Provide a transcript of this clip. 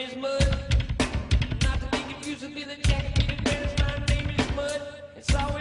is Mud. Not to be confused with the Jack, Billy my name is Mud. It's always